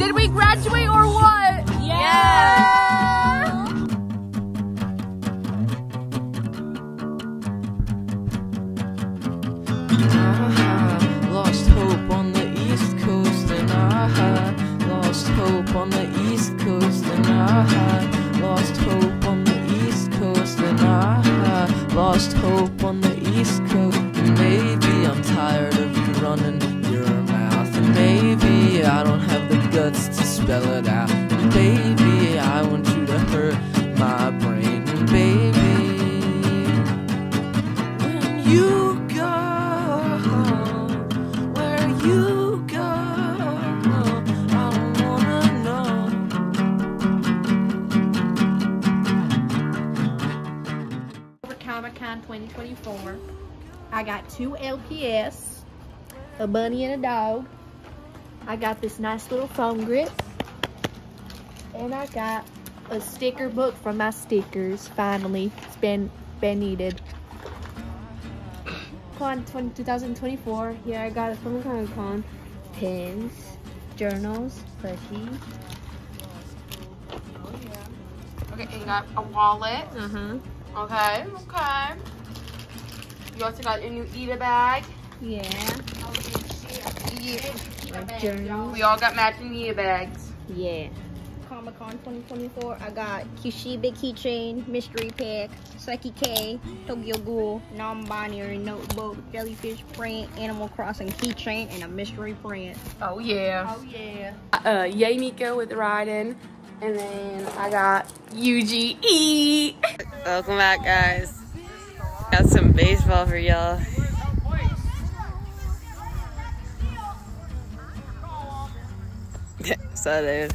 Did we graduate or what? Yeah. I lost hope on the east coast and I lost hope on the east coast and I lost hope on the east coast and I lost hope on the east coast. Maybe I'm tired of you running spell it out baby I want you to hurt my brain baby when you go, where you go, I wanna know. For Comic Con 2024, I got two LPS, a bunny and a dog. I got this nice little foam grip. And I got a sticker book from my stickers. Finally, it's been been needed. Con 20, 2024. Here I got it from Comic Con. Pins, journals, plushies. Okay, and you got a wallet. Uh huh. Okay, okay. You also got your new Eda bag. Yeah. Yeah. Journal. We all got matching Eda bags. Yeah. Comic Con 2024. I got Kishibe keychain, mystery pack, Saiki K, Tokyo Ghoul, non-binary notebook, jellyfish print, Animal Crossing keychain, and a mystery print. Oh yeah. Oh yeah. Uh, Yae Miko with Raiden. And then I got UGE. Welcome back, guys. Got some baseball for y'all. so, dude.